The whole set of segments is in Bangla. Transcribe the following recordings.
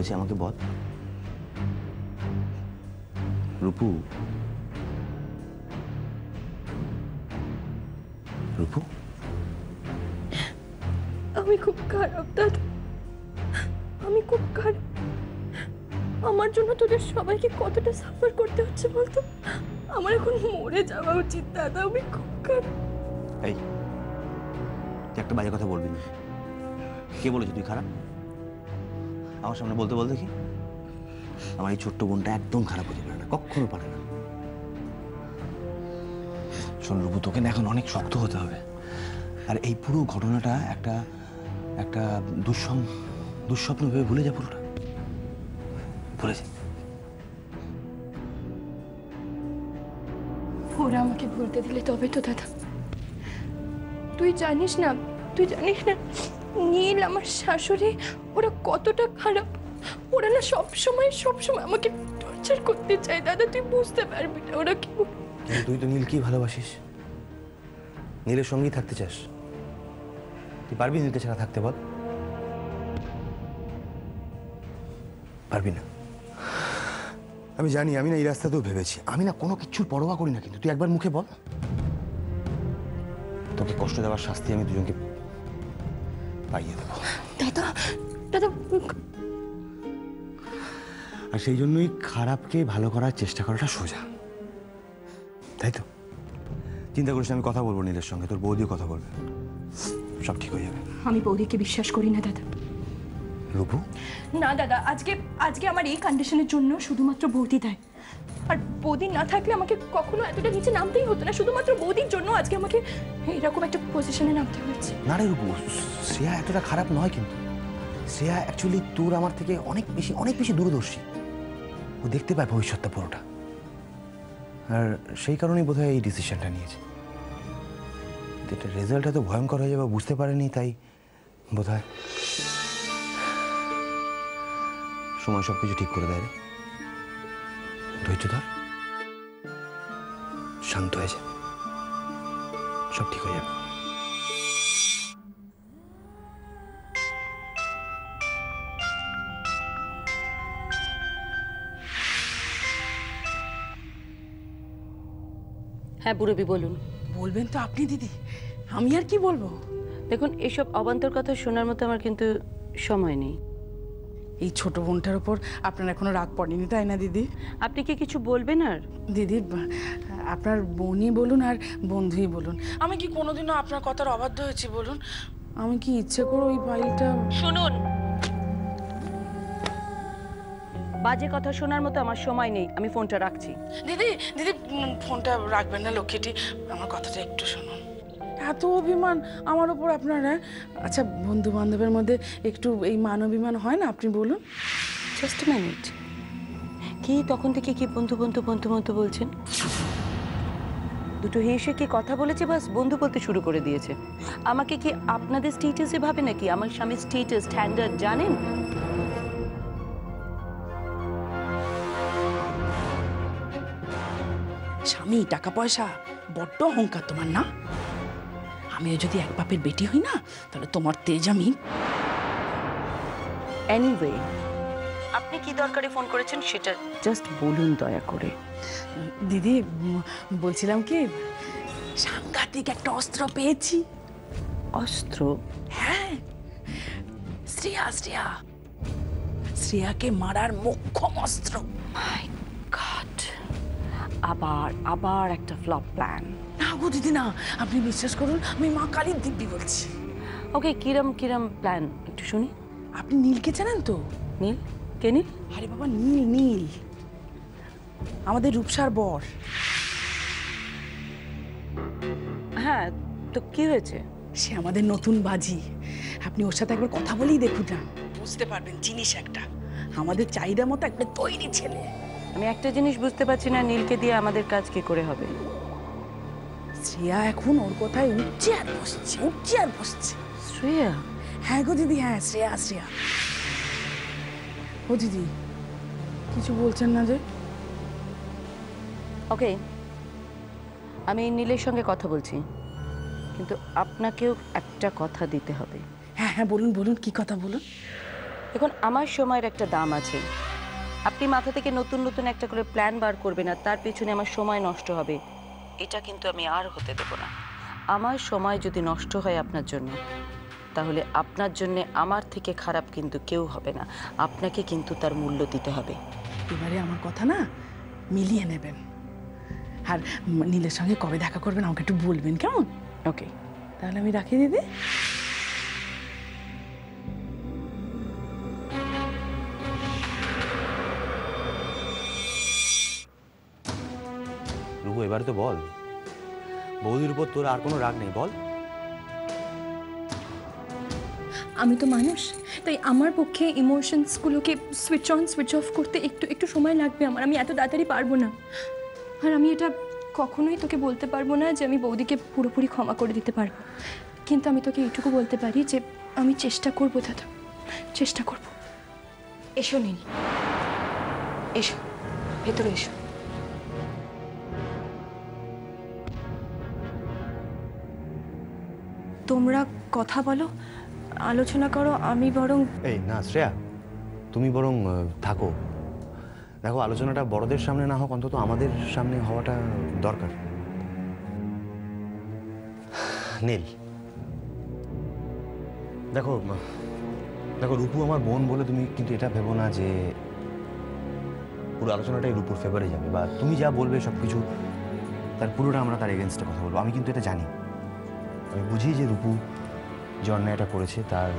হয়েছে আমাকে বল। রূপু। রূপু? আমি খুব খারাপ দাদা। আমি খুব খারাপ। আমার জন্য তোদের সবাইকে কতটা সাফার করতে হচ্ছে বলতো? আমার এখন মরে যাওয়া উচিত দাদা। আমি খুব খারাপ। এই তুই একটা বাজে কথা বলবি না। কে বলেছে তুই খারাপ? আমার সামনে বলতে বল দেখি। আমার এই ছোট্ট বোনটা একদম খারাপ হতে পারে না, কখনো পারে না। শোন রূপু, তোকে না এখন অনেক শক্ত হতে হবে। আর এই পুরো ঘটনাটা একটা একটা দুঃসম, দুঃস্বপ্ন ভেবে ভুলে যা পুরোটা। ভুলে যা। ওরা আমাকে ভুলতে দিলে তবে তো দাদা। তুই জানিস না, তুই জানিস না। নীল আমার শাশুড়ি, ওরা কতটা খারাপ। ওরা না সব সময় সব সময় আমাকে টর্চার করতে চায়, দাদা, তুই বুঝতে পারবি না, ওরা কি তুই তো নীলকেই ভালোবাসিস। নীলের সঙ্গেই থাকতে চাস। তুই পারবি নীলকে ছাড়া থাকতে, বল। পারবি না। আমি জানি, আমি না এই রাস্তাতেও ভেবেছি। আমি না কোনো কিছুর পরোয়া করি না, কিন্তু তুই একবার মুখে বল। তোকে কষ্ট দেওয়ার শাস্তি আমি দুজনকে পাইয়ে দেবো। দাদা দাদা আর সেই জন্যই খারাপকে ভালো করার চেষ্টা করাটা সোজা। তাই তো? চিন্তা করিস আমি কথা বলব নীলের সঙ্গে তোর বৌদিও কথা বলবে। সব ঠিক হয়ে যাবে। আমি বৌদিকে বিশ্বাস করি না দাদা। রূপু? না দাদা আজকে আজকে আমার এই কন্ডিশনের জন্য শুধুমাত্র বৌদি দেয়। বৌদি না থাকলে আমাকে কখনো এতটা নিচে নামতেই হতো না। শুধুমাত্র বৌদির জন্য আজকে আমাকে এরকম একটা পজিশনে নামতে হয়েছে। না রে রূপু, শ্রেয়া এতটা খারাপ নয় কিন্তু। শ্রেয়া অ্যাকচুয়ালি তোর আমার থেকে অনেক বেশি অনেক বেশি দূরদর্শী। ও দেখতে পায় ভবিষ্যৎটা পুরোটা। আর সেই কারণেই বোধহয় এই ডিসিশনটা নিয়েছে। এটা রেজাল্ট এত ভয়ঙ্কর হয়ে যাবে বুঝতে পারেনি, তাই বোধহয় সময় সব কিছু ঠিক করে দেয় রে। ধৈর্য ধর। শান্ত হয়ে যা সব ঠিক হয়ে যাবে। হ্যাঁ বুড়বি বলুন। বলবেন তো আপনি দিদি। আমি আর কি বলব? দেখুন এসব অবান্তর কথা শোনার মতো আমার কিন্তু সময় নেই। এই ছোট বোনটার উপর আপনার এখনও রাগ পড়েনি তাই না দিদি? আপনি কি কিছু বলবেন আর? দিদি আপনার বোনই বলুন আর বন্ধুই বলুন। আমি কি কোনোদিনও আপনার কথার অবাধ্য হয়েছি বলুন? আমি কি ইচ্ছে করে ওই ফাইলটা শুনুন। বাজে কথা শোনার মতো আমার সময় নেই আমি ফোনটা রাখছি। দিদি দিদি ফোনটা রাখবেন না লক্ষ্মীটি আমার কথাটা একটু শুনুন। এত অভিমান আমার ওপর আপনার হ্যাঁ? আচ্ছা বন্ধু বান্ধবের মধ্যে একটু এই মান অভিমান হয় না আপনি বলুন। জাস্ট মিনিট কি তখন থেকে কি বন্ধু বন্ধু বন্ধু বন্ধু বলছেন? দুটো হেসে কি কথা বলেছে? বাস বন্ধু বলতে শুরু করে দিয়েছে। আমাকে কি আপনাদের স্টেটাসে ভাবে নাকি? আমার স্বামীর স্টেটাস স্ট্যান্ডার্ড জানেন? স্বামী টাকা পয়সা বড্ড অহংকার তোমার না? আমিও যদি এক বাপের বেটি হই না তাহলে তোমার তেজ আমি এনিওয়ে আপনি কি দরকারে ফোন করেছেন সেটা জাস্ট বলুন দয়া করে। দিদি বলছিলাম কি সাংঘাতিক একটা অস্ত্র পেয়েছি। অস্ত্র? হ্যাঁ। শ্রেয়া শ্রেয়া। শ্রেয়াকে মারার মোক্ষম অস্ত্র। My God. আবার আবার একটা ফ্লপ প্ল্যান। না গো দিদি না। আপনি বিশ্বাস করুন আমি মা কালীর দিব্যি বলছি। ওকে কিরম কিরম প্ল্যান? একটু শুনি। আপনি নীলকে জানেন তো? নীল? কে নীল? আরে বাবা নীল নীল। আমাদের রূপসার বর। হ্যাঁ তো কি হয়েছে? সে আমাদের নতুন বাজি। আপনি ওর সাথে একবার কথা বলেই দেখুন না। বুঝতে পারবেন জিনিস একটা। আমাদের চাহিদা মতো একটা তৈরি ছেলে। আমি একটা জিনিস বুঝতে পারছি না নীলকে দিয়ে আমাদের কাজ কি করে হবে? শ্রেয়া এখন ওর কথায় উঠছে আর বসছে উঠছে আর বসছে। শ্রেয়া? হ্যাঁ গো দিদি হ্যাঁ শ্রেয়া শ্রেয়া। ও দিদি কিছু বলছেন না যে? ওকে আমি নীলের সঙ্গে কথা বলছি কিন্তু আপনাকেও একটা কথা দিতে হবে। হ্যাঁ হ্যাঁ বলুন বলুন কি কথা বলুন? এখন আমার সময়ের একটা দাম আছে। আপনি মাথা থেকে নতুন নতুন একটা করে প্ল্যান বার করবেন আর তার পিছনে আমার সময় নষ্ট হবে। এটা কিন্তু আমি আর হতে দেব না। আমার সময় যদি নষ্ট হয় আপনার জন্য তাহলে আপনার জন্য আমার থেকে খারাপ কিন্তু কেউ হবে না। আপনাকে কিন্তু তার মূল্য দিতে হবে। এবারে আমার কথা না মিলিয়ে নেবেন। আর নীলের সঙ্গে কবে দেখা করবেন আমাকে একটু বলবেন কেমন? ওকে। তাহলে আমি রাখি দিদি। রুবু এবারে তো বল। বৌদির উপর তোর আর কোনো রাগ নেই বল। আমি তো মানুষ, তাই আমার পক্ষে ইমোশনসগুলোকে সুইচ অন সুইচ অফ করতে একটু একটু সময় লাগবে আমার। আমি এত তাড়াতাড়ি পারব না। আর আমি এটা কখনোই তোকে বলতে পারব না যে আমি বৌদিকে পুরোপুরি ক্ষমা করে দিতে পারব। কিন্তু আমি তোকে এইটুকু বলতে পারি যে আমি চেষ্টা করব দাদা, চেষ্টা করব। এসো নীল এসো, ভেতরে এসো। তোমরা কথা বলো আলোচনা করো, আমি বরং এই, না, শ্রেয়া, তুমি বরং থাকো। দেখো, আলোচনাটা বড়দের সামনে না হোক, অন্তত আমাদের সামনে হওয়াটা দরকার। নীল। দেখো দেখো, রূপু আমার বোন বলে তুমি কিন্তু এটা ভেবো না যে পুরো আলোচনাটাই রূপুর ফেভারে যাবে, বা তুমি যা বলবে সব কিছু তার পুরোটা আমরা তার এগেনস্টে কথা বলব। আমি কিন্তু এটা জানি। আমি বুঝি যে রূপু যে অন্যায়টা করেছে, তার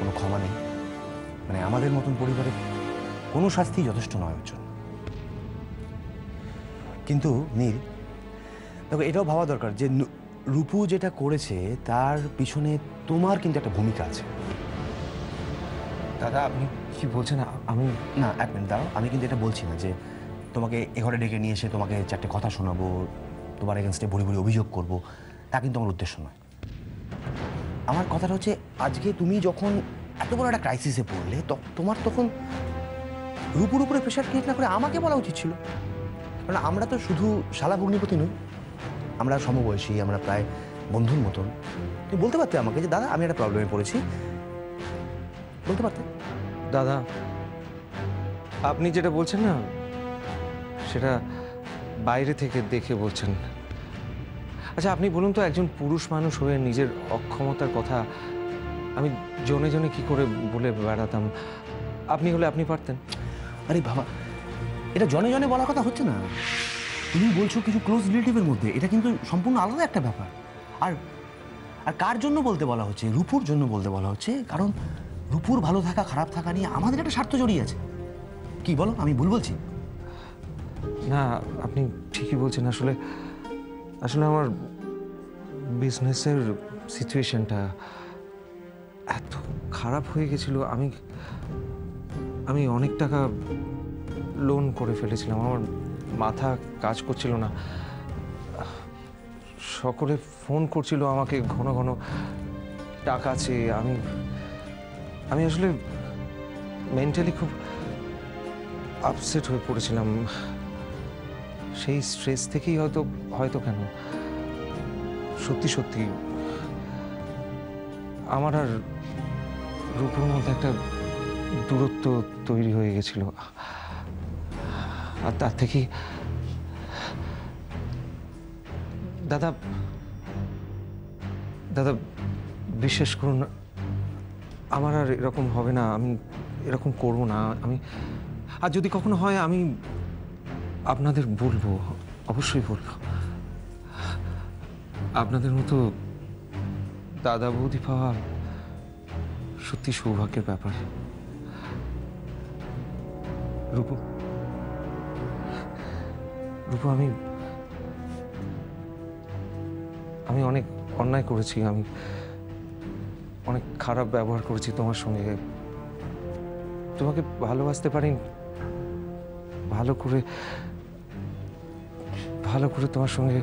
কোনো ক্ষমা নেই। মানে আমাদের মতন পরিবারে কোনো শাস্তি যথেষ্ট নয় ওর জন্য। কিন্তু নীল, দেখো, এটাও ভাবা দরকার যে রূপু যেটা করেছে, তার পিছনে তোমার কিন্তু একটা ভূমিকা আছে। দাদা, আপনি কি বলছেন? আমি, না, এক মিনিট দাঁড়াও। আমি কিন্তু এটা বলছি না যে তোমাকে এ ঘরে ডেকে নিয়ে এসে তোমাকে চারটে কথা শোনাবো, তোমার এগেনস্টে ভরি ভরি অভিযোগ করব। তা কিন্তু আমার উদ্দেশ্য নয়। আমার কথাটা হচ্ছে, আজকে তুমি যখন এত বড় একটা ক্রাইসিসে পড়লে তোমার তখন রূপুর উপরে প্রেশার ক্রিয়েট না করে আমাকে বলা উচিত ছিল। কারণ আমরা তো শুধু শালা ভগ্নিপতি নই, আমরা সমবয়সী, আমরা প্রায় বন্ধুর মতন। তুমি বলতে পারতে আমাকে যে, দাদা, আমি একটা প্রবলেমে পড়েছি। বলতে পারতে? দাদা, আপনি যেটা বলছেন না, সেটা বাইরে থেকে দেখে বলছেন। আচ্ছা আপনি বলুন তো একজন পুরুষ মানুষ হয়ে নিজের অক্ষমতার কথা আমি জনে জনে কি করে বলে বেড়াতাম? আপনি হলে আপনি পারতেন। আরে বাবা এটা জনে জনে বলার কথা হচ্ছে না। তুমি বলছো কিছু ক্লোজ রিলেটিভের মধ্যে এটা কিন্তু সম্পূর্ণ আলাদা একটা ব্যাপার। আর আর কার জন্য বলতে বলা হচ্ছে? রূপুর জন্য বলতে বলা হচ্ছে। কারণ রূপুর ভালো থাকা খারাপ থাকা নিয়ে আমাদের একটা স্বার্থ জড়িয়ে আছে। কি বলো আমি ভুল বলছি? না আপনি ঠিকই বলছেন। আসলে আসলে আমার বিজনেসের সিচুয়েশনটা এত খারাপ হয়ে গেছিল। আমি আমি অনেক টাকা লোন করে ফেলেছিলাম। আমার মাথা কাজ করছিল না। সকলে ফোন করছিল আমাকে ঘন ঘন টাকা চেয়ে আমি আমি আসলে মেন্টালি খুব আপসেট হয়ে পড়েছিলাম। সেই স্ট্রেস থেকেই হয়তো হয়তো কেন? সত্যি সত্যি আমার আর রূপর মধ্যে একটা দূরত্ব তৈরি হয়ে গেছিল। আর তার থেকেই দাদা দাদা বিশ্বাস করুন, আমার আর এরকম হবে না, আমি এরকম করব না। আমি, আর যদি কখনো হয়, আমি আপনাদের বলব, অবশ্যই বলব। আপনাদের মতো দাদা বৌদি পাওয়া সত্যি সৌভাগ্যের ব্যাপার। রূপু। রূপু, আমি আমি অনেক অন্যায় করেছি, আমি অনেক খারাপ ব্যবহার করেছি তোমার সঙ্গে। তোমাকে ভালোবাসতে পারি ভালো করে ভালো করে তোমার সঙ্গে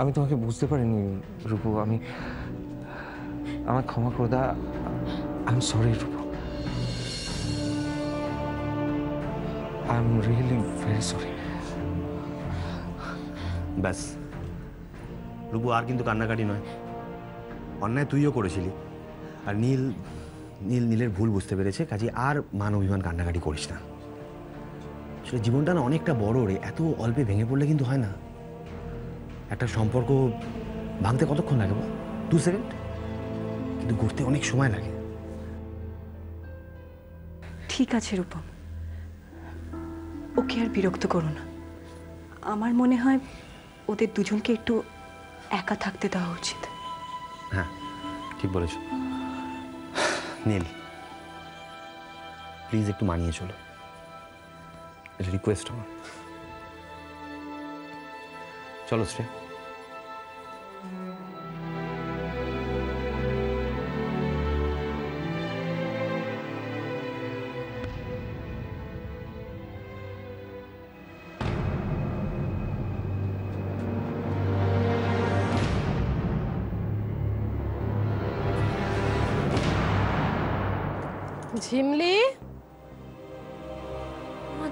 আমি তোমাকে বুঝতে পারিনি, রূপু। আমি আমার ক্ষমা করে দা I am sorry Rupu. I am really very sorry ব্যাস। রূপু, আর কিন্তু কান্নাকাটি নয়। অন্যায় তুইও করেছিলি। আর নীল নীল নীলের ভুল বুঝতে পেরেছে, কাজে আর মান অভিমান কান্নাকাটি করিস না। আসলে জীবনটা না অনেকটা বড় রে। এত অল্পে ভেঙে পড়লে কিন্তু হয় না। একটা সম্পর্ক ভাঙতে কতক্ষণ লাগে বল? দু সেকেন্ড কিন্তু ঘুরতে অনেক সময় লাগে। ঠিক আছে রূপম। ওকে আর বিরক্ত করো না। আমার মনে হয় ওদের দুজনকে একটু একা থাকতে দেওয়া উচিত। হ্যাঁ ঠিক বলেছ। নীল প্লিজ একটু মানিয়ে চলো। এটা রিকোয়েস্ট আমার চলো শ্রেয়া ঝিমলি মা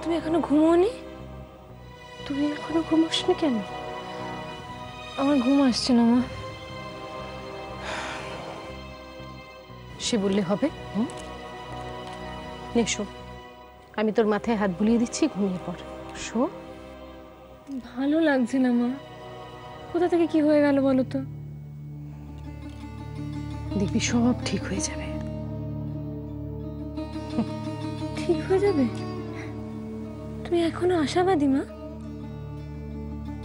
তুমি এখনও ঘুমোনি তুমি এখনও ঘুমোসনি কেন? আমার ঘুম আসছে না মা। সে বললে হবে হুম? নে শো। আমি তোর মাথায় হাত বুলিয়ে দিচ্ছি ঘুমিয়ে পর শো। ভালো লাগছে না মা। কোথা থেকে কি হয়ে গেল বলো তো? দেখবি সব ঠিক হয়ে যাবে। ঠিক হয়ে যাবে? তুমি এখনও আশাবাদী, মা?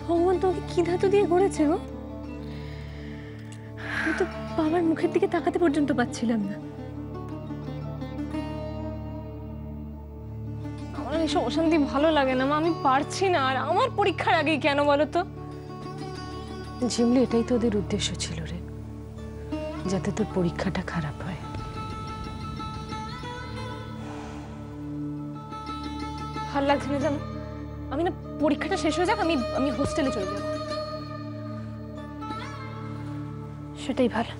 ভগবান তোমাকে কি ধাতু দিয়ে গড়েছে, গো? তো বাবার মুখের দিকে তাকাতে পর্যন্ত পাচ্ছিলাম না। আমার এইসব অশান্তি ভালো লাগে না, মা। আমি পারছি না। আর আমার পরীক্ষার আগেই কেন বলো তো? ঝিমলি, এটাই তো ওদের উদ্দেশ্য ছিল রে, যাতে তোর পরীক্ষাটা খারাপ হয়। ভালো লাগছে না জানো? আমি না পরীক্ষাটা শেষ হয়ে যাক, আমি আমি হোস্টেলে চলে যাব। সেটাই ভালো।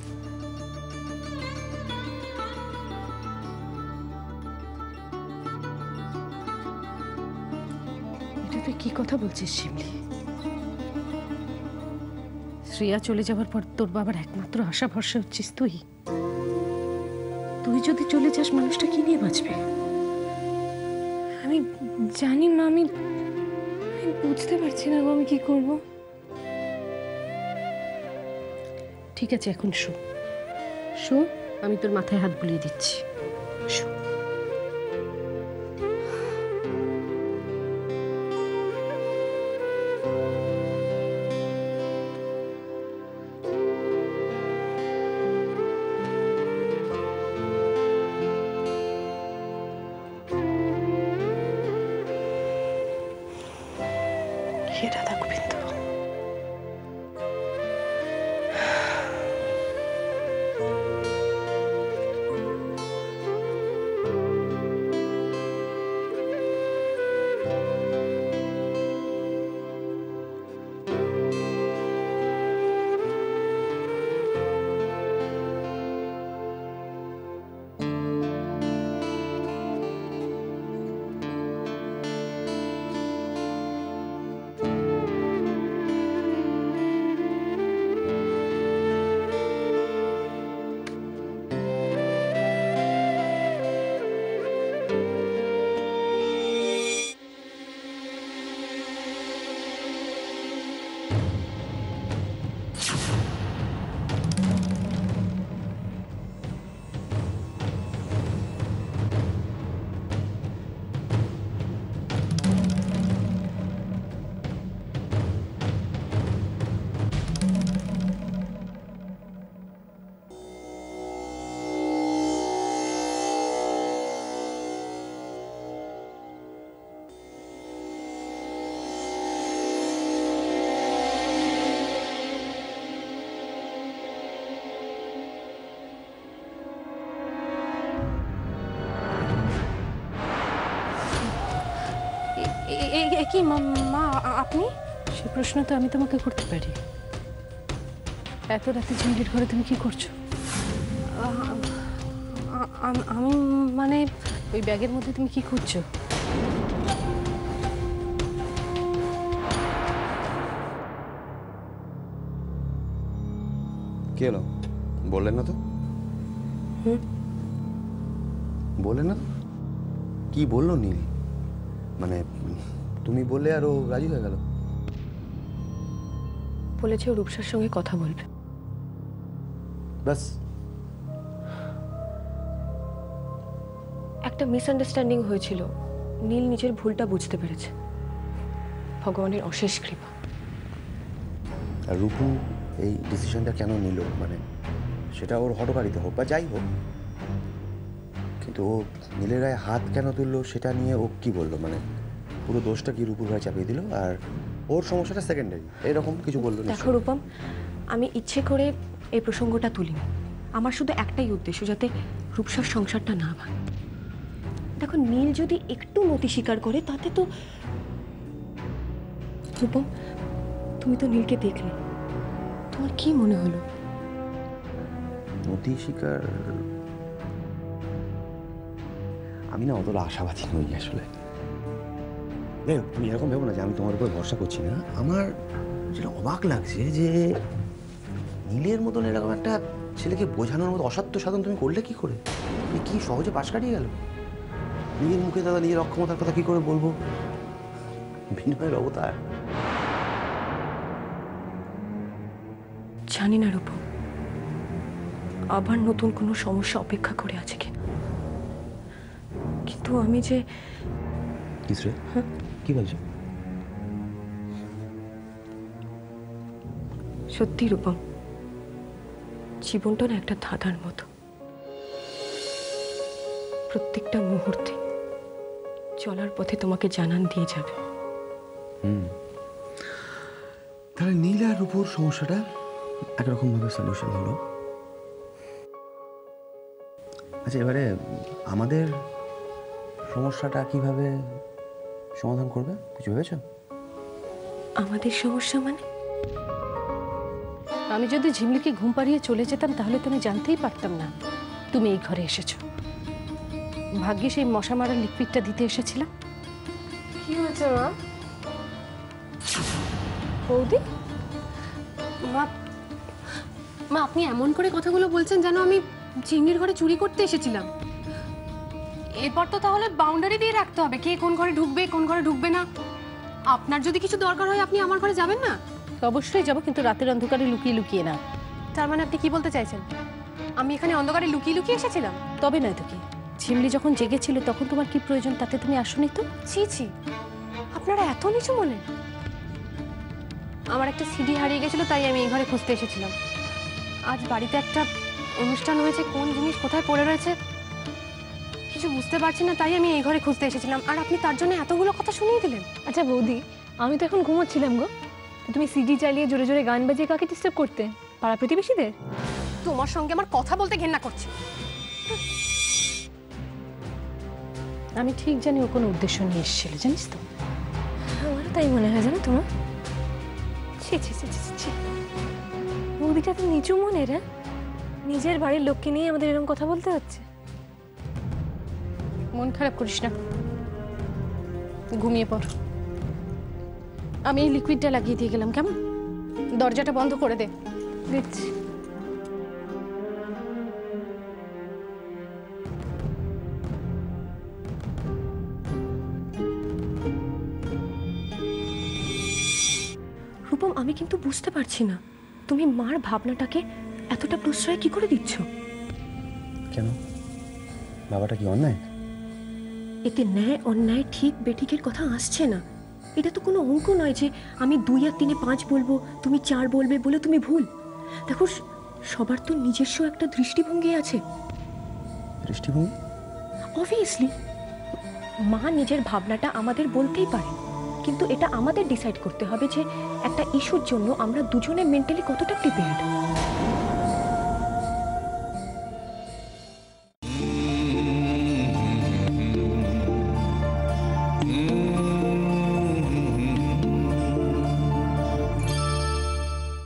তুই কি কথা বলছিস শিমলি শ্রেয়া চলে যাওয়ার পর তোর বাবার একমাত্র আশা ভরসা হচ্ছিস তুই। তুই যদি চলে যাস, মানুষটা কি নিয়ে বাঁচবে? আমি জানি না, আমি বুঝতে পারছি না গো আমি কি করব। ঠিক আছে, এখন শো। শো, আমি তোর মাথায় হাত বুলিয়ে দিচ্ছি। কি মা- আপনি? সে প্রশ্ন তো আমি তোমাকে করতে পারি। এত রাতে ঝিমলির ঘরে তুমি কি করছ? আমি মানে ওই ব্যাগের মধ্যে তুমি কি খুঁজছো? কি হলো? বললেন না তো? বলে না কি বলল নীল? মানে তুমি বললে আর ও রাজি হয়ে গেল। বলেছে রূপসার সঙ্গে কথা বলবে। ব্যাস। একটা মিসআন্ডারস্ট্যান্ডিং হয়েছিল। নীল নিজের ভুলটা বুঝতে পেরেছে। ভগবানের অশেষ কৃপা। আর রূপু এই ডিসিশনটা কেন নিল? মানে সেটা ওর হটকারিতে হোক বা যাই হোক। কিন্তু ও নীলের গায়ে হাত কেন তুললো সেটা নিয়ে ও কি বলল? মানে পুরো দোষটা কি রূপুর গায়ে চাপিয়ে দিল? আর ওর সমস্যাটা সেকেন্ডারি এরকম কিছু বলল দেখো। রূপম আমি ইচ্ছে করে এই প্রসঙ্গটা তুলিনি। আমার শুধু একটাই উদ্দেশ্য যাতে রূপসার সংসারটা না ভাঙে। দেখো নীল যদি একটু মতি স্বীকার করে তাতে তো রূপম তুমি তো নীলকে দেখলে। তোমার কি মনে হলো? নদী শিকার আমি না অতটা আশাবাদী নই আসলে। তুমি এরকম ভেবো না যে আমি তোমার উপর ভরসা করছি না। আমার যেটা অবাক লাগছে যে নীলের মতন এরকম একটা ছেলেকে বোঝানোর মতো অসাধ্য সাধন তুমি করলে কি করে? তুমি কি সহজে পাশ কাটিয়ে গেল? নিজের মুখে দাদা নিজের অক্ষমতার কথা কি করে বলব? বিনয়ের অবতার। জানি না রূপম আবার নতুন কোনো সমস্যা অপেক্ষা করে আছে কিনা। কিন্তু আমি যে কি বলছো? সত্যি রূপম জীবনটা না একটা ধাঁধার মতো। প্রত্যেকটা মুহূর্তে চলার পথে তোমাকে জানান দিয়ে যাবে। তাহলে নীল আর রূপুর সমস্যাটা একরকম ভাবে সলিউশন হলো। আচ্ছা এবারে আমাদের সমস্যাটা কীভাবে সমাধান করবে? কিছু ভেবেছ? আমাদের সমস্যা মানে? আমি যদি ঝিমলিকে ঘুম পাড়িয়ে চলে যেতাম তাহলে তো আমি জানতেই পারতাম না। তুমি এই ঘরে এসেছ। ভাগ্যে সেই মশা মারা লিকুইডটা দিতে এসেছিলাম। কি হয়েছে মা? বৌদি? মা মা আপনি এমন করে কথাগুলো বলছেন যেন আমি চিংড়ির ঘরে চুরি করতে এসেছিলাম। এরপর তো তাহলে বাউন্ডারি দিয়ে রাখতে হবে। কে কোন ঘরে ঢুকবে কোন ঘরে ঢুকবে না। আপনার যদি কিছু দরকার হয় আপনি আমার ঘরে যাবেন না? অবশ্যই যাব কিন্তু রাতের অন্ধকারে লুকিয়ে লুকিয়ে না। তার মানে আপনি কি বলতে চাইছেন? আমি এখানে অন্ধকারে লুকিয়ে লুকিয়ে এসেছিলাম? তবে নয় তো কি? ঝিমলি যখন জেগেছিল তখন তোমার কি প্রয়োজন তাতে তুমি আসোনি তো? ছি ছি। আপনারা এত নিচু মনে আমার একটা সিডি হারিয়ে গেছিল তাই আমি এই ঘরে খুঁজতে এসেছিলাম। আজ বাড়িতে একটা অনুষ্ঠান হয়েছে কোন জিনিস কোথায় পড়ে রয়েছে কিছু বুঝতে পারছি না তাই আমি এই ঘরে খুঁজতে এসেছিলাম। আর আপনি তার জন্য এতগুলো কথা শুনিয়ে দিলেন? আচ্ছা বৌদি আমি তো এখন ঘুমোচ্ছিলাম গো। তুমি সিডি চালিয়ে জোরে জোরে গান বাজিয়ে কাকে ডিস্টার্ব করতে? পাড়া প্রতিবেশীদের? তোমার সঙ্গে আমার কথা বলতে ঘেন্না করছে। আমি ঠিক জানি ও কোনো উদ্দেশ্য নিয়ে এসেছিল জানিস তো? আমারও তাই মনে হয় জানো তোমার? ছি ছি ছি ছি ছি, ছি। বৌদিটা তো নিচু মনের হ্যাঁ? নিজের বাড়ির লোককে নিয়ে আমাদের এরকম কথা বলতে হচ্ছে। মন খারাপ করিস না। ঘুমিয়ে পড়। আমি এই লিকুইডটা লাগিয়ে দিয়ে গেলাম কেমন? দরজাটা বন্ধ করে দে। দিচ্ছি। রূপম আমি কিন্তু বুঝতে পারছি না। তুমি মার ভাবনাটাকে এতটা প্রশ্রয় কি করে দিচ্ছ? কেন? বাবাটা কি অন্যায়? এতে ন্যায় অন্যায় ঠিক বেঠিকের কথা আসছে না। এটা তো কোনো অঙ্ক নয় যে আমি দুই আর তিনে পাঁচ বলব তুমি চার বলবে বলে তুমি ভুল। দেখো সবার তো নিজস্ব একটা দৃষ্টিভঙ্গি আছে। দৃষ্টিভঙ্গি? অবভিয়াসলি মা নিজের ভাবনাটা আমাদের বলতেই পারে। কিন্তু এটা আমাদের ডিসাইড করতে হবে যে একটা ইস্যুর জন্য আমরা দুজনে মেন্টালি কতটা প্রিপেয়ার্ড